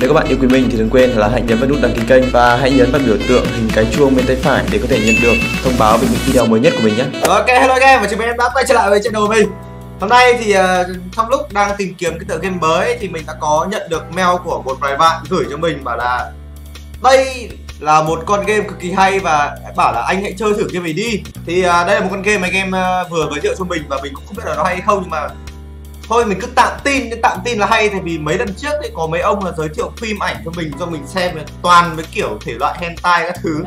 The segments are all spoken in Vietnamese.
Nếu các bạn yêu quý mình thì đừng quên là hãy nhấn vào nút đăng ký kênh và hãy nhấn vào biểu tượng hình cái chuông bên tay phải để có thể nhận được thông báo về những video mới nhất của mình nhé. Ok, hello các em và chúng mình đã quay trở lại với channel mình. Hôm nay thì uh, trong lúc đang tìm kiếm cái tựa game mới thì mình đã có nhận được mail của một vài bạn gửi cho mình bảo là đây là một con game cực kỳ hay và bảo là anh hãy chơi thử game này đi. Thì uh, đây là một con game mà anh em uh, vừa giới thiệu cho mình và mình cũng không biết là nó hay hay không nhưng mà thôi mình cứ tạm tin nhưng tạm tin là hay tại vì mấy lần trước ấy có mấy ông là giới thiệu phim ảnh cho mình cho mình xem toàn với kiểu thể loại hentai các thứ.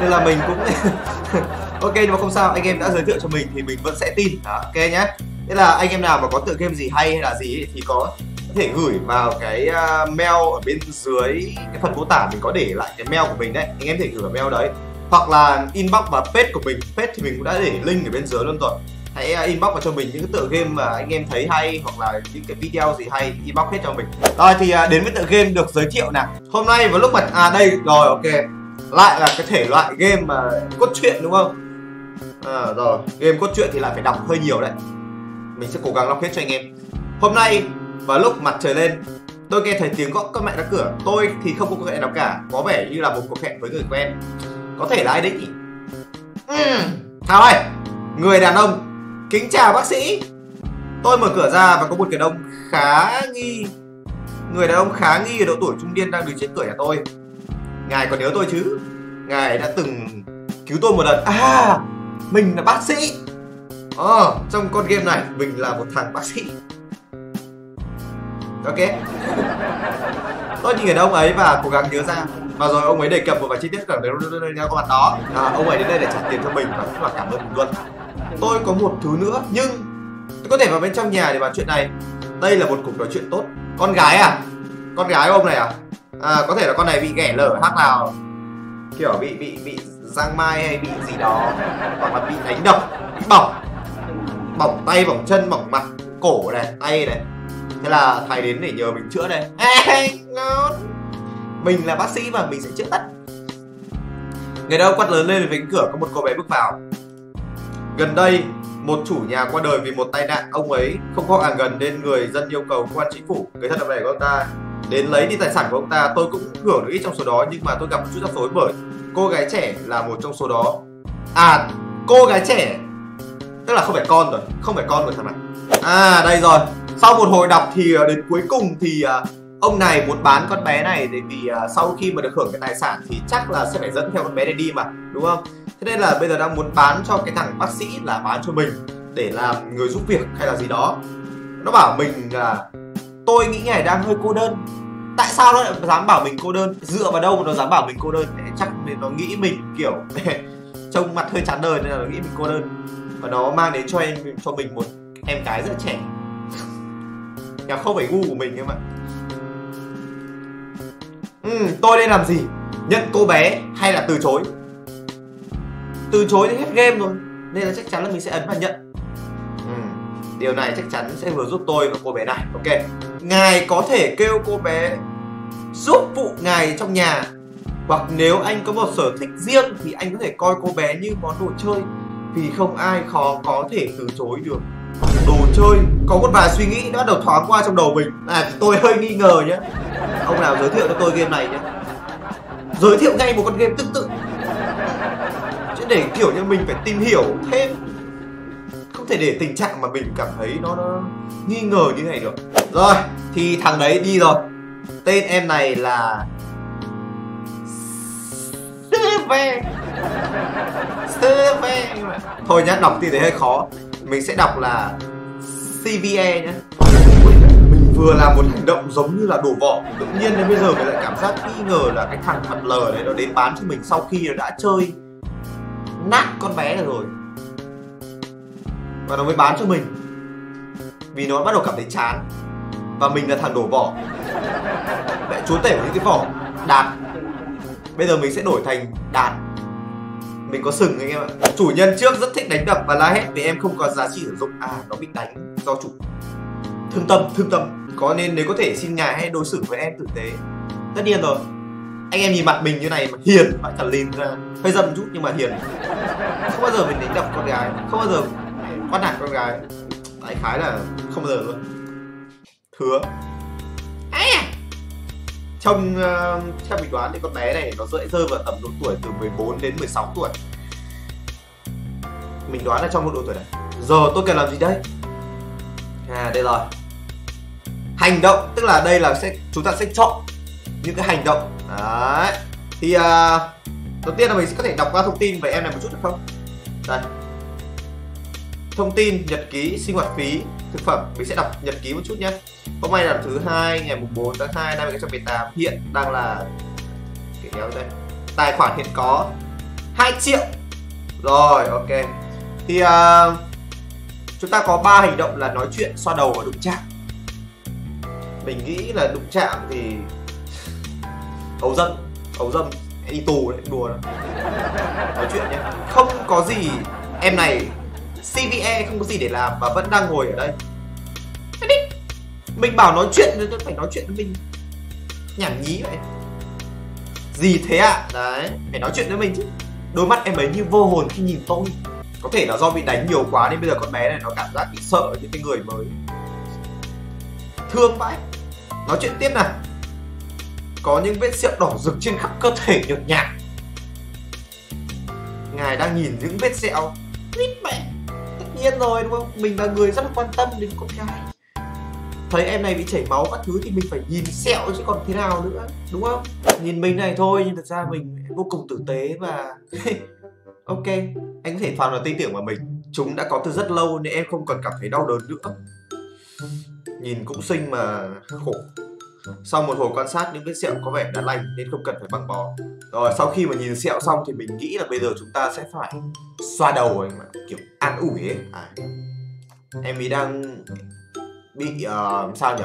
Nên là mình cũng ok nhưng mà không sao anh em đã giới thiệu cho mình thì mình vẫn sẽ tin. Đó, ok nhé thế là anh em nào mà có tựa game gì hay hay là gì ấy, thì có có thể gửi vào cái à, mail ở bên dưới cái phần mô tả mình có để lại cái mail của mình đấy. Anh em thể gửi vào mail đấy. Hoặc là inbox và page của mình. Page thì mình cũng đã để link ở bên dưới luôn rồi hãy à, inbox vào cho mình những cái tựa game mà anh em thấy hay hoặc là những cái video gì hay inbox hết cho mình. Rồi thì à, đến với tựa game được giới thiệu nào. Hôm nay vào lúc mà à đây rồi ok. Lại là cái thể loại game mà cốt truyện đúng không? À, rồi game cốt truyện thì lại phải đọc hơi nhiều đấy. Mình sẽ cố gắng đọc hết cho anh em. Hôm nay vào lúc mặt trời lên tôi nghe thấy tiếng gõ các mẹ đóng cửa. Tôi thì không có cuộc hẹn nào cả có vẻ như là một cuộc hẹn với người quen. Có thể là ai đấy nhỉ? Ừ. thảo ơi người đàn ông. Kính chào bác sĩ Tôi mở cửa ra và có một người đàn ông khá nghi Người đàn ông khá nghi ở độ tuổi trung niên đang đứng trước cửa nhà tôi Ngài còn nhớ tôi chứ Ngài đã từng cứu tôi một lần À Mình là bác sĩ Ờ Trong con game này Mình là một thằng bác sĩ Ok Tôi nhìn người đàn ông ấy và cố gắng nhớ ra Và rồi ông ấy đề cập một vài chi tiết cả đến có mặt đó à, Ông ấy đến đây để trả tiền cho mình Và cũng là cảm ơn mình luôn tôi có một thứ nữa, nhưng tôi có thể vào bên trong nhà để bàn chuyện này. Đây là một cuộc nói chuyện tốt. Con gái à? Con gái ông này à? À có thể là con này bị ghẻ lở hát nào? Kiểu bị bị bị giang mai hay bị gì đó. Hoặc là bị đánh độc bị bỏng. Bỏng tay, bỏng chân, bỏng mặt, cổ này, tay này. Thế là thầy đến để nhờ mình chữa đây ngon. Mình là bác sĩ và mình sẽ chữa tất. Người đâu quát lớn lên về cánh cửa có một cô bé bước vào. Gần đây, một chủ nhà qua đời vì một tai nạn, ông ấy không có hàng gần nên người dân yêu cầu cơ quan chính phủ, người thân là của ông ta đến lấy đi tài sản của ông ta. Tôi cũng hưởng được ít trong số đó nhưng mà tôi gặp một chút rắc rối bởi cô gái trẻ là một trong số đó. À, cô gái trẻ tức là không phải con rồi, không phải con của thằng này. À đây rồi. Sau một hồi đọc thì à, đến cuối cùng thì à, ông này muốn bán con bé này thì vì à, sau khi mà được hưởng cái tài sản thì chắc là sẽ phải dẫn theo con bé này đi mà đúng không thế nên là bây giờ đang muốn bán cho cái thằng bác sĩ là bán cho mình để làm người giúp việc hay là gì đó. Nó bảo mình là tôi nghĩ ngày đang hơi cô đơn. Tại sao nó lại dám bảo mình cô đơn? Dựa vào đâu mà nó dám bảo mình cô đơn? Chắc nó nghĩ mình kiểu trông mặt hơi chán đời nên là nó nghĩ mình cô đơn. Và nó mang đến cho em cho mình một em gái rất trẻ. Nhà không phải gu của mình em ạ. Ừ, tôi nên làm gì? Nhận cô bé hay là từ chối? Từ chối đến hết game rồi nên là chắc chắn là mình sẽ ấn và nhận. Ừ. điều này chắc chắn sẽ vừa giúp tôi và cô bé này. Ok. Ngài có thể kêu cô bé giúp phụ ngài trong nhà. Hoặc nếu anh có một sở thích riêng thì anh có thể coi cô bé như món đồ chơi. Vì không ai khó có thể từ chối được. Đồ chơi. Có một vài suy nghĩ đã đầu thoáng qua trong đầu mình. À tôi hơi nghi ngờ nhé. Ông nào giới thiệu cho tôi game này nhé. Giới thiệu ngay một con game tương tự chứ để kiểu như mình phải tìm hiểu thêm. Không thể để tình trạng mà mình cảm thấy nó, nó nghi ngờ như này được. Rồi thì thằng đấy đi rồi. Tên em này là Steve Steve thôi nhá đọc tin đấy hơi khó. Mình sẽ đọc là CVE nhé mình vừa làm một hành động giống như là đổ vỏ tự nhiên đến bây giờ mình lại cảm giác nghi ngờ là cái thằng mặt lờ đấy nó đến bán cho mình sau khi nó đã chơi nát con bé này rồi. Và nó mới bán cho mình. Vì nó bắt đầu cảm thấy chán. Và mình là thằng đổ vỏ. Mẹ chúa tể của những cái vỏ. Đạt. Bây giờ mình sẽ đổi thành đạt. Mình có sừng anh em ạ. Chủ nhân trước rất thích đánh đập và la hét vì em không có giá trị sử dụng. À nó bị đánh do chủ. Thương tâm thương tâm. Có nên nếu có thể xin ngài hay đối xử với em tử tế? Tất nhiên rồi anh em nhìn mặt mình như này mà hiền phải cả lìn ra. Hơi dâm chút nhưng mà hiền. Không bao giờ mình đánh đập con gái. Không bao giờ bắt nạt con gái. Đại khái là không bao giờ luôn. Hứa. À. trông uh, theo mình đoán thì con bé này nó sẽ rơi vào tầm độ tuổi từ 14 đến 16 tuổi. Mình đoán là trong một độ tuổi này. Giờ tôi cần làm gì đây? À đây rồi. Hành động tức là đây là sẽ chúng ta sẽ chọn những cái hành động đấy. Thì uh, đầu tiên là mình sẽ có thể đọc qua thông tin về em này một chút được không? Đây. Thông tin nhật ký sinh hoạt phí thực phẩm. Mình sẽ đọc nhật ký một chút nhé. Hôm nay là thứ hai ngày mùng 4 tháng 2 năm 2018 hiện đang là cái kéo đây. Tài khoản hiện có 2 triệu. Rồi ok. Thì uh, chúng ta có ba hành động là nói chuyện xoa đầu và đụng chạm. Mình nghĩ là đụng chạm thì ấu dâm ấu dâm đi tù đấy, đùa đó. nói chuyện nhé. Không có gì, em này CVE không có gì để làm và vẫn đang ngồi ở đây. Mình bảo nói chuyện thì phải nói chuyện với mình. Nhảm nhí vậy. Gì thế ạ? À? đấy, phải nói chuyện với mình chứ. Đôi mắt em ấy như vô hồn khi nhìn tôi. Có thể là do bị đánh nhiều quá nên bây giờ con bé này nó cảm giác bị sợ những cái người mới. Thương vãi. Nói chuyện tiếp nào có những vết sẹo đỏ rực trên khắp cơ thể nhợt nhạt. Ngài đang nhìn những vết sẹo. Vít mẹ, tất nhiên rồi, đúng không? Mình là người rất là quan tâm đến con gái. Thấy em này bị chảy máu các thứ thì mình phải nhìn sẹo chứ còn thế nào nữa, đúng không? Nhìn mình này thôi, nhưng thật ra mình vô cùng tử tế và ok, anh có thể phàn vào tin tưởng vào mình. Chúng đã có từ rất lâu nên em không còn cảm thấy đau đớn nữa. Nhìn cũng xinh mà khổ sau một hồi quan sát những vết sẹo có vẻ đã lành nên không cần phải băng bó. Rồi sau khi mà nhìn sẹo xong thì mình nghĩ là bây giờ chúng ta sẽ phải xoa đầu anh mà kiểu an ủi ấy. À. em ấy đang bị uh, sao nhỉ?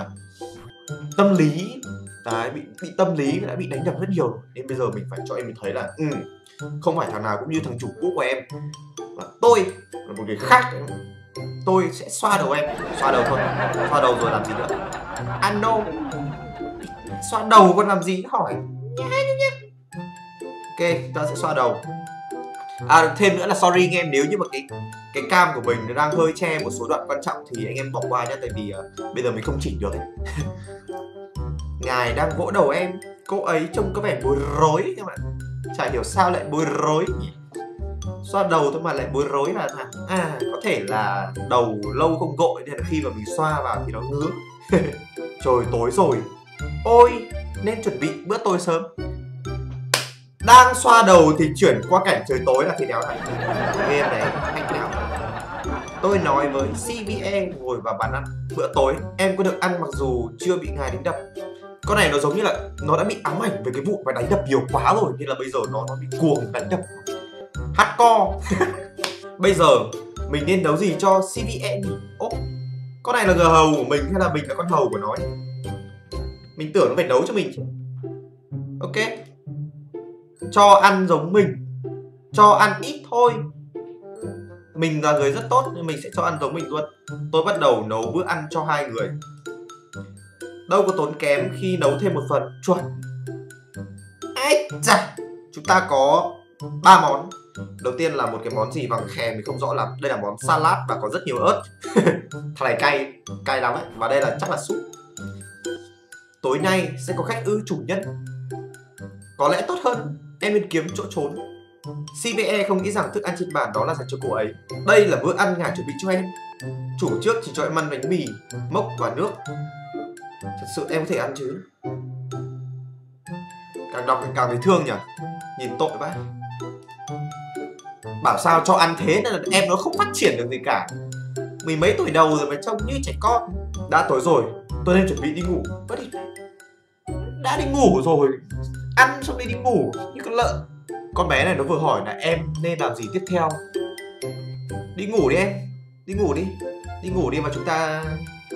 Tâm lý đấy bị bị tâm lý đã bị đánh đập rất nhiều nên bây giờ mình phải cho em mình thấy là ừ, không phải thằng nào cũng như thằng chủ cũ của em và tôi là một người khác. Tôi sẽ xoa đầu em xoa đầu thôi xoa đầu rồi làm gì nữa. Ano xoa đầu còn làm gì? Hỏi. Ok ta sẽ xoa đầu. À thêm nữa là sorry anh em nếu như mà cái cái cam của mình nó đang hơi che một số đoạn quan trọng thì anh em bỏ qua nhá tại vì uh, bây giờ mình không chỉnh được ấy. ngài đang vỗ đầu em. Cô ấy trông có vẻ bối rối các bạn. Chả hiểu sao lại bối rối nhỉ? Xoa đầu thôi mà lại bối rối là à có thể là đầu lâu không gội nên là khi mà mình xoa vào thì nó ngứa. Trời tối rồi ôi, nên chuẩn bị bữa tối sớm. Đang xoa đầu thì chuyển qua cảnh trời tối là thì đéo này. Game này anh nào tôi nói với CVE ngồi vào bàn ăn. Bữa tối, em có được ăn mặc dù chưa bị ngài đánh đập. Con này nó giống như là nó đã bị ám ảnh về cái vụ phải đánh đập nhiều quá rồi, nên là bây giờ nó nó bị cuồng đánh đập. Hardcore bây giờ, mình nên nấu gì cho CVE nhỉ? Ốp. con này là gờ hầu của mình hay là mình là con hầu của nó nhỉ? Mình tưởng nó phải nấu cho mình. Ok. Cho ăn giống mình. Cho ăn ít thôi. Mình là người rất tốt nên mình sẽ cho ăn giống mình luôn. Tôi bắt đầu nấu bữa ăn cho hai người. Đâu có tốn kém khi nấu thêm một phần. Chuẩn. Ấy chà. Chúng ta có ba món. Đầu tiên là một cái món gì bằng khè mình không rõ lắm. Đây là món salad và có rất nhiều ớt. Thằng này cay cay lắm ấy. Và đây là chắc là súp tối nay sẽ có khách ư chủ nhân. Có lẽ tốt hơn em nên kiếm chỗ trốn. CBE không nghĩ rằng thức ăn trên bàn đó là dành cho cô ấy. Đây là bữa ăn ngài chuẩn bị cho em. Chủ trước chỉ cho em ăn bánh mì, mốc và nước. Thật sự em có thể ăn chứ? Càng đọc càng cảm thấy thương nhỉ? Nhìn tội vãi. Bảo sao cho ăn thế nên là em nó không phát triển được gì cả. Mười mấy tuổi đầu rồi mà trông như trẻ con. Đã tối rồi, tôi nên chuẩn bị đi ngủ. Bất đi. Đã đi ngủ rồi. Ăn xong đi đi ngủ. Như con lợn. Con bé này nó vừa hỏi là em nên làm gì tiếp theo? Đi ngủ đi em. Đi ngủ đi. Đi ngủ đi và chúng ta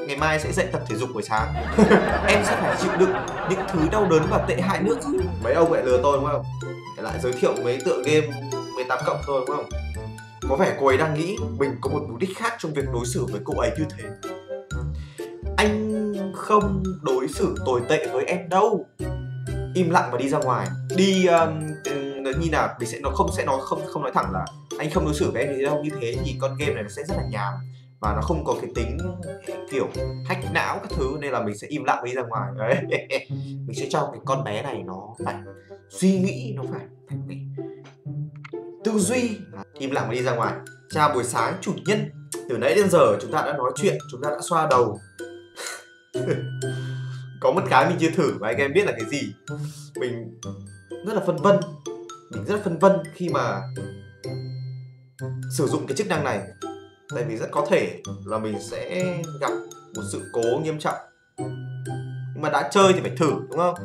ngày mai sẽ dậy tập thể dục buổi sáng. Em sẽ phải chịu đựng những thứ đau đớn và tệ hại nữa chứ. Mấy ông lại lừa tôi đúng không? Lại giới thiệu mấy tựa game 18 cộng thôi đúng không? Có vẻ cô ấy đang nghĩ mình có một mục đích khác trong việc đối xử với cô ấy như thế. Anh không đối xử tồi tệ với em đâu. Im lặng và đi ra ngoài. Đi um, ừ, như là, mình sẽ nó không sẽ nói không không nói thẳng là anh không đối xử với em như thế đâu. Như thế thì con game này nó sẽ rất là nhàm và nó không có cái tính kiểu hack não các thứ nên là mình sẽ im lặng đi ra ngoài. Đấy. Mình sẽ cho cái con bé này nó phải suy nghĩ nó phải, phải, phải tư duy. Im lặng đi ra ngoài. Chào buổi sáng chủ nhân từ nãy đến giờ chúng ta đã nói chuyện chúng ta đã xoa đầu có một cái mình chưa thử và anh em biết là cái gì? Mình rất là phân vân. Mình rất là phân vân khi mà sử dụng cái chức năng này. Tại vì rất có thể là mình sẽ gặp một sự cố nghiêm trọng. Nhưng mà đã chơi thì phải thử, đúng không?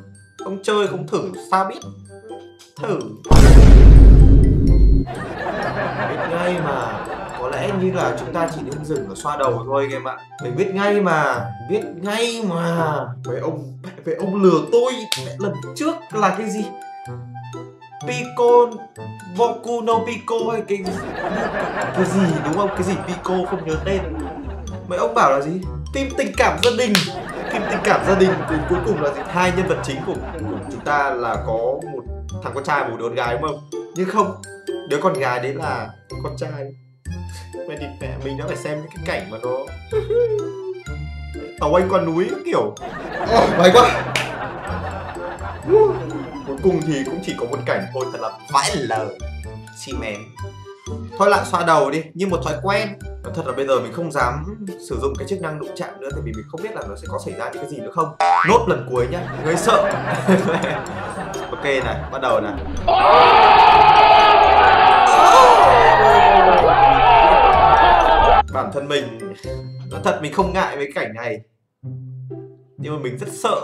Không chơi không thử, sao biết? Thử. Biết ngay mà lẽ như là chúng ta chỉ nên dừng ở xoa đầu thôi các em ạ mình biết ngay mà biết ngay mà. Với ông với ông lừa tôi lần trước là cái gì? Pico Boku no Pico hay cái cái gì đúng không? Cái gì Pico không nhớ tên. Mấy ông bảo là gì? Phim tình cảm gia đình. Phim tình cảm gia đình thì cuối cùng là gì? Hai nhân vật chính của, của chúng ta là có một thằng con trai một đứa con gái đúng không? Nhưng không đứa con gái đấy là con trai mẹ địt mẹ mình đã phải xem những cái cảnh mà nó tàu anh qua núi kiểu. Oh, may quá. Cuối cùng thì cũng chỉ có một cảnh thôi thật là vãi lời. Xi mén thôi lại xoa đầu đi như một thói quen. Nói thật là bây giờ mình không dám sử dụng cái chức năng đụng chạm nữa tại vì mình không biết là nó sẽ có xảy ra những cái gì nữa không. Nốt lần cuối nhá gây sợ. Ok này bắt đầu này bản thân mình. Nói thật mình không ngại với cảnh này. Nhưng mà mình rất sợ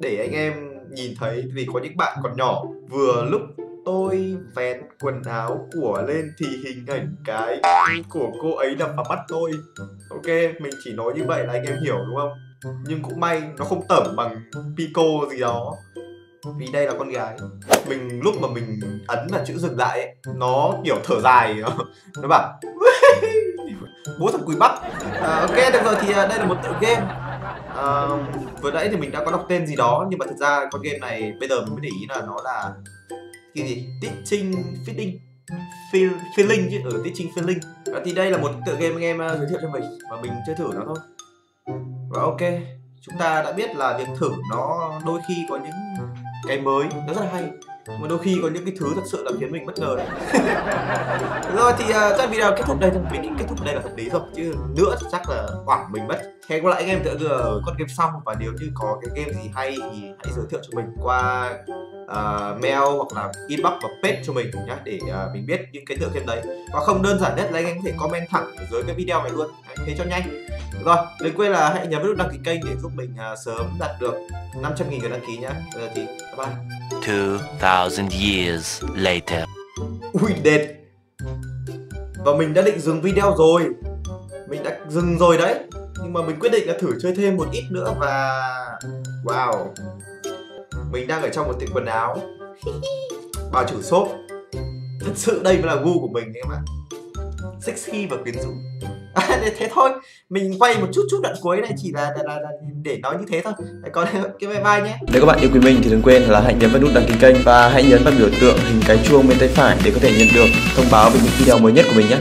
để anh em nhìn thấy vì có những bạn còn nhỏ. Vừa lúc tôi vén quần áo của lên thì hình ảnh cái của cô ấy đập vào mắt tôi. Ok mình chỉ nói như vậy là anh em hiểu đúng không? Nhưng cũng may nó không tẩm bằng pico gì đó. Vì đây là con gái. Mình lúc mà mình ấn là chữ dừng lại ấy, nó kiểu thở dài. Nó bảo bố thằng quỷ bắt à, ok được rồi thì à, đây là một tựa game. À, vừa nãy thì mình đã có đọc tên gì đó nhưng mà thật ra con game này bây giờ mình mới để ý là nó là cái gì? Teaching feeling. Feel, feeling chứ ở ừ, teaching feeling. À, thì đây là một tựa game anh em à, giới thiệu cho mình và mình chơi thử nó thôi. Và ok chúng ta đã biết là việc thử nó đôi khi có những cái mới nó rất là hay mà đôi khi có những cái thứ thật sự là khiến mình bất ngờ đấy. Rồi thì uh, chắc video kết thúc đây thôi mình nghĩ kết thúc đây là hợp lý rồi chứ nữa thì chắc là hoảng mình mất. Hẹn gặp lại anh em tựa ở con game xong và nếu như có cái game gì hay thì hãy giới thiệu cho mình qua uh, mail hoặc là inbox và page cho mình nhé để uh, mình biết những cái tựa game đấy. Và không đơn giản nhất là anh em có thể comment thẳng ở dưới cái video này luôn. Đấy, thế cho nhanh. Rồi đừng quên là hãy nhấn nút đăng ký kênh để giúp mình uh, sớm đạt được 500 nghìn người đăng ký nhé bây giờ thì bye bye. 2000 years later. Ui đệt và mình đã định dừng video rồi. Mình đã dừng rồi đấy. Nhưng mà mình quyết định là thử chơi thêm một ít nữa và, wow. Mình đang ở trong một tiệm quần áo. Bà chủ shop. Thật sự đây mới là gu của mình em ạ sexy và quyến rũ. À, thế thôi mình quay một chút chút đoạn cuối này chỉ là, là, là, là để nói như thế thôi. Còn cái bye bye nhé. Nếu các bạn yêu quý mình thì đừng quên là hãy nhấn vào nút đăng ký kênh và hãy nhấn vào biểu tượng hình cái chuông bên tay phải để có thể nhận được thông báo về những video mới nhất của mình nhé.